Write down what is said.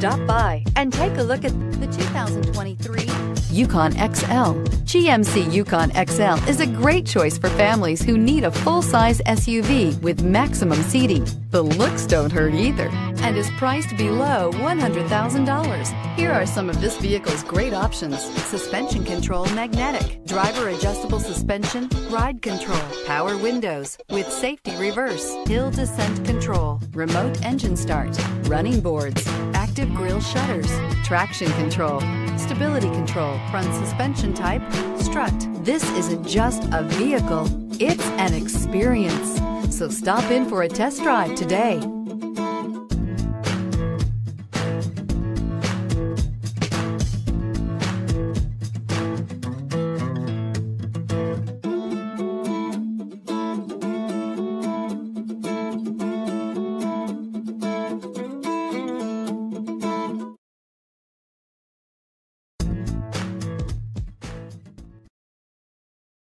Stop by and take a look at the 2023 Yukon XL. GMC Yukon XL is a great choice for families who need a full-size SUV with maximum seating. The looks don't hurt either and is priced below $100,000. Here are some of this vehicle's great options. Suspension control magnetic, driver adjustable suspension, ride control, power windows with safety reverse, hill descent control, remote engine start, running boards, active grille shutters, traction control, stability control, front suspension type, strut. This isn't just a vehicle, it's an experience. So stop in for a test drive today.